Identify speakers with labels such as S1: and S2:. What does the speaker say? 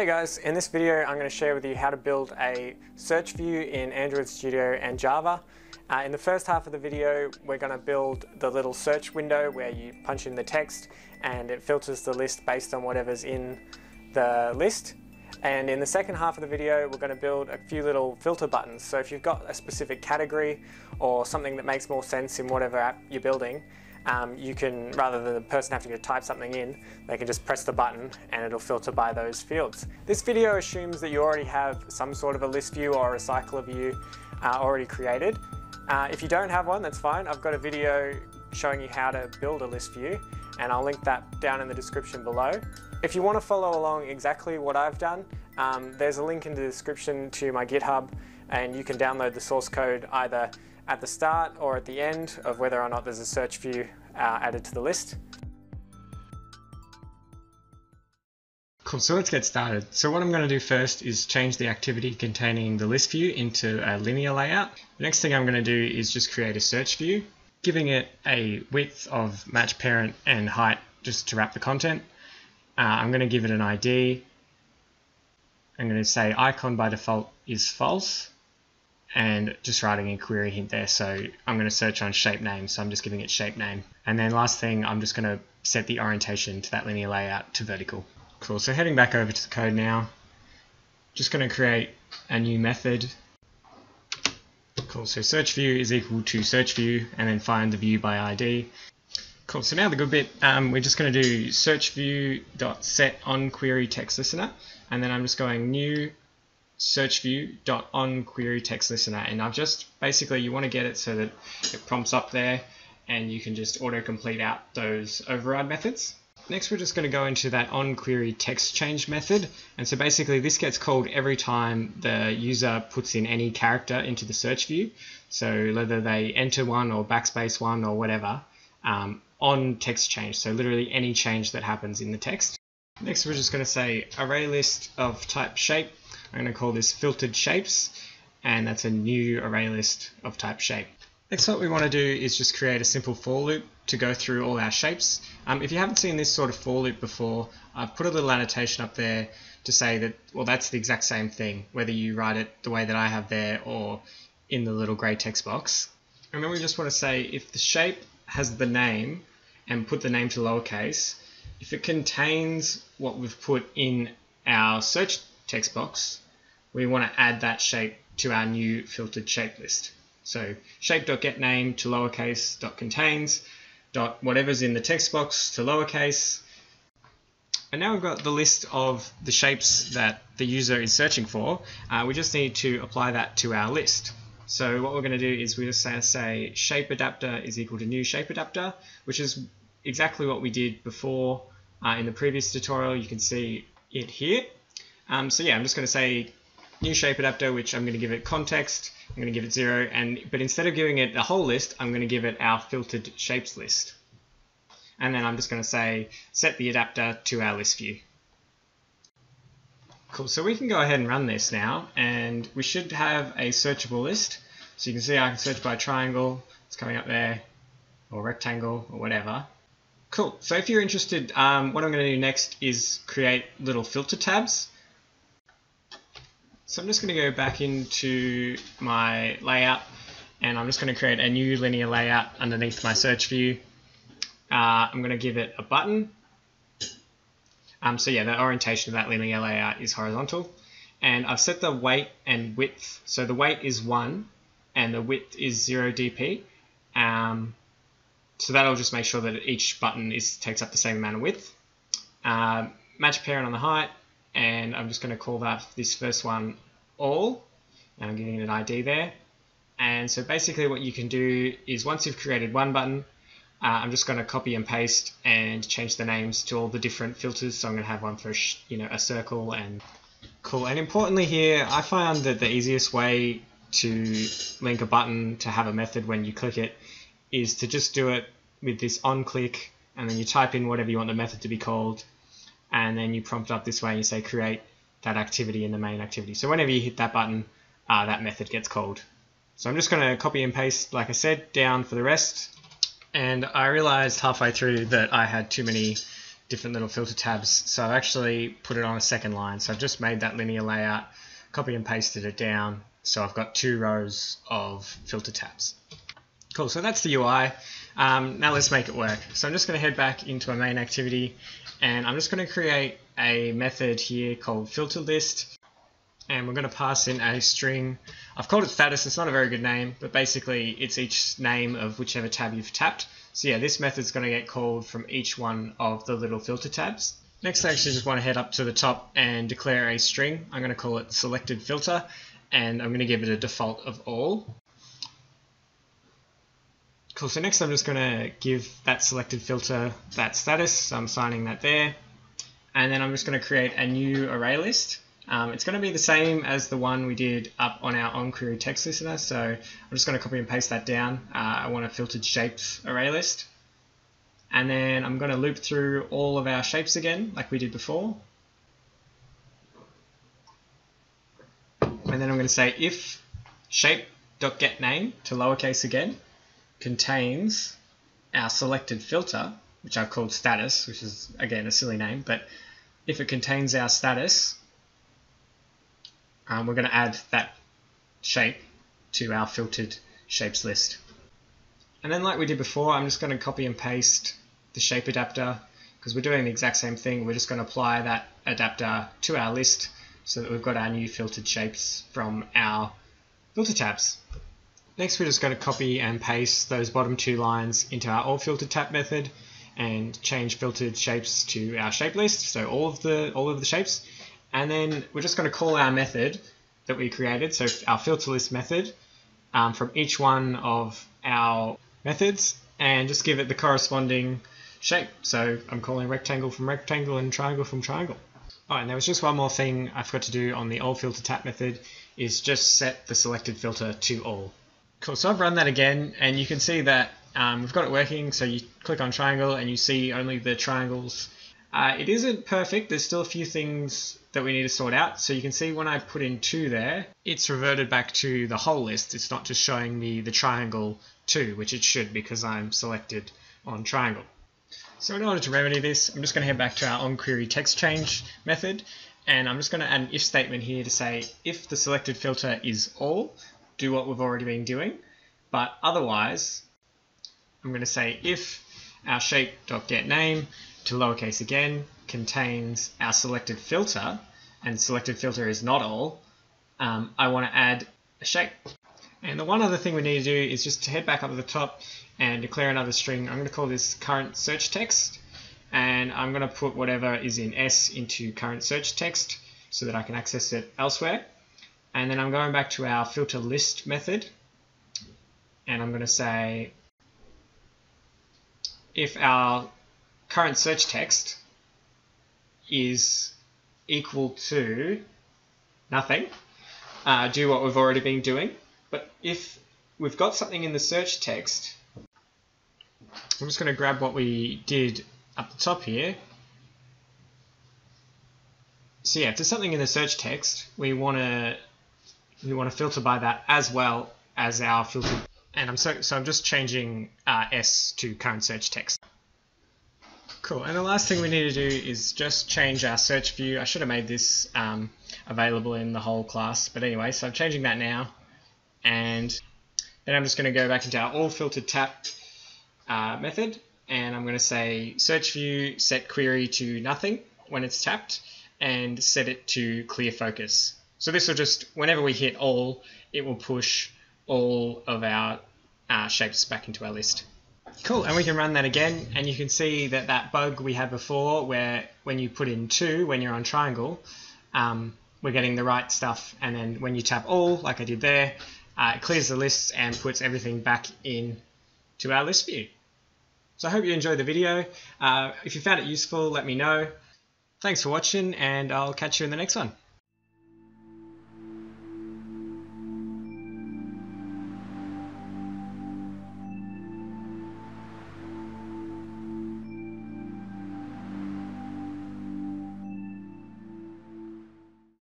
S1: Hey guys, in this video I'm going to share with you how to build a search view in Android Studio and Java. Uh, in the first half of the video we're going to build the little search window where you punch in the text and it filters the list based on whatever's in the list. And in the second half of the video we're going to build a few little filter buttons. So if you've got a specific category or something that makes more sense in whatever app you're building, um, you can, rather than the person having to type something in, they can just press the button and it'll filter by those fields. This video assumes that you already have some sort of a list view or a recycler view uh, already created. Uh, if you don't have one, that's fine. I've got a video showing you how to build a list view and I'll link that down in the description below. If you want to follow along exactly what I've done, um, there's a link in the description to my GitHub and you can download the source code either at the start or at the end of whether or not there's a search view uh, added to the list.
S2: Cool, so let's get started. So what I'm going to do first is change the activity containing the list view into a linear layout. The next thing I'm going to do is just create a search view, giving it a width of match parent and height just to wrap the content. Uh, I'm going to give it an ID. I'm going to say icon by default is false and just writing a query hint there. So I'm going to search on shape name. So I'm just giving it shape name. And then last thing, I'm just going to set the orientation to that linear layout to vertical. Cool. So heading back over to the code now, just going to create a new method. Cool. So search view is equal to search view and then find the view by ID. Cool. So now the good bit, um, we're just going to do search view dot set on query text listener, and then I'm just going new search view dot on query text listener and I've just basically you want to get it so that it prompts up there and you can just autocomplete out those override methods. Next we're just going to go into that on query text change method and so basically this gets called every time the user puts in any character into the search view so whether they enter one or backspace one or whatever um, on text change so literally any change that happens in the text. Next we're just going to say array list of type shape I'm going to call this filtered shapes, and that's a new array list of type shape. Next what we want to do is just create a simple for loop to go through all our shapes. Um, if you haven't seen this sort of for loop before, I've put a little annotation up there to say that, well, that's the exact same thing, whether you write it the way that I have there or in the little grey text box. And then we just want to say if the shape has the name and put the name to lowercase, if it contains what we've put in our search text box, we want to add that shape to our new filtered shape list. So shape.getName to lowercase dot contains dot whatever's in the text box to lowercase. And now we've got the list of the shapes that the user is searching for. Uh, we just need to apply that to our list. So what we're going to do is we just say, say shape adapter is equal to new shape adapter, which is exactly what we did before uh, in the previous tutorial. You can see it here. Um, so yeah, I'm just going to say new shape adapter, which I'm going to give it context. I'm going to give it zero, and but instead of giving it a whole list, I'm going to give it our filtered shapes list. And then I'm just going to say set the adapter to our list view. Cool, so we can go ahead and run this now, and we should have a searchable list. So you can see I can search by triangle, it's coming up there, or rectangle, or whatever. Cool, so if you're interested, um, what I'm going to do next is create little filter tabs. So I'm just going to go back into my layout and I'm just going to create a new linear layout underneath my search view. Uh, I'm going to give it a button. Um, so yeah, the orientation of that linear layout is horizontal. And I've set the weight and width. So the weight is 1 and the width is 0 dp. Um, so that'll just make sure that each button is takes up the same amount of width. Uh, match parent on the height, and I'm just going to call that this first one all. And I'm giving it an ID there. And so basically what you can do is once you've created one button uh, I'm just going to copy and paste and change the names to all the different filters. So I'm going to have one for you know a circle and cool. And importantly here I found that the easiest way to link a button to have a method when you click it is to just do it with this on click. And then you type in whatever you want the method to be called and then you prompt up this way and you say create that activity in the main activity. So whenever you hit that button, uh, that method gets called. So I'm just going to copy and paste, like I said, down for the rest. And I realized halfway through that I had too many different little filter tabs. So I've actually put it on a second line. So I've just made that linear layout, copy and pasted it down. So I've got two rows of filter tabs. Cool, so that's the UI. Um, now let's make it work. So I'm just going to head back into a main activity and I'm just going to create a method here called filter list and we're going to pass in a string. I've called it status, it's not a very good name, but basically it's each name of whichever tab you've tapped. So yeah, this method's going to get called from each one of the little filter tabs. Next, I actually just want to head up to the top and declare a string. I'm going to call it selected filter, and I'm going to give it a default of all. Cool, so next I'm just going to give that selected filter that status, so I'm signing that there. And then I'm just going to create a new array list. Um, it's going to be the same as the one we did up on our onQuery text listener, so I'm just going to copy and paste that down. Uh, I want a filtered shapes array list. And then I'm going to loop through all of our shapes again, like we did before. And then I'm going to say if shape.getName to lowercase again contains our selected filter, which I've called status, which is again a silly name, but if it contains our status, um, we're going to add that shape to our filtered shapes list. And then like we did before, I'm just going to copy and paste the shape adapter because we're doing the exact same thing. We're just going to apply that adapter to our list so that we've got our new filtered shapes from our filter tabs. Next, we're just going to copy and paste those bottom two lines into our all filtered tap method and change filtered shapes to our shape list, so all of the all of the shapes. And then we're just going to call our method that we created, so our filter list method, um, from each one of our methods, and just give it the corresponding shape. So I'm calling rectangle from rectangle and triangle from triangle. Oh, and there was just one more thing I forgot to do on the all filter tap method, is just set the selected filter to all. Cool, so I've run that again, and you can see that um, we've got it working. So you click on triangle, and you see only the triangles. Uh, it isn't perfect. There's still a few things that we need to sort out. So you can see when I put in 2 there, it's reverted back to the whole list. It's not just showing me the triangle 2, which it should because I'm selected on triangle. So in order to remedy this, I'm just going to head back to our onQuery text change method, and I'm just going to add an if statement here to say if the selected filter is all, do what we've already been doing, but otherwise, I'm going to say if our shape.getName to lowercase again contains our selected filter, and selected filter is not all, um, I want to add a shape. And the one other thing we need to do is just to head back up to the top and declare another string. I'm going to call this current search text, and I'm going to put whatever is in S into current search text so that I can access it elsewhere. And then I'm going back to our filter list method, and I'm going to say if our current search text is equal to nothing, uh, do what we've already been doing. But if we've got something in the search text, I'm just going to grab what we did up the top here. So yeah, if there's something in the search text, we want to we want to filter by that as well as our filter. And I'm so so I'm just changing uh, S to current search text. Cool, and the last thing we need to do is just change our search view. I should have made this um, available in the whole class, but anyway, so I'm changing that now. And then I'm just going to go back into our all filtered tap uh, method, and I'm going to say search view set query to nothing when it's tapped, and set it to clear focus. So this will just, whenever we hit all, it will push all of our uh, shapes back into our list. Cool, and we can run that again, and you can see that that bug we had before, where when you put in two, when you're on triangle, um, we're getting the right stuff, and then when you tap all, like I did there, uh, it clears the lists and puts everything back in to our list view. So I hope you enjoyed the video. Uh, if you found it useful, let me know. Thanks for watching, and I'll catch you in the next one.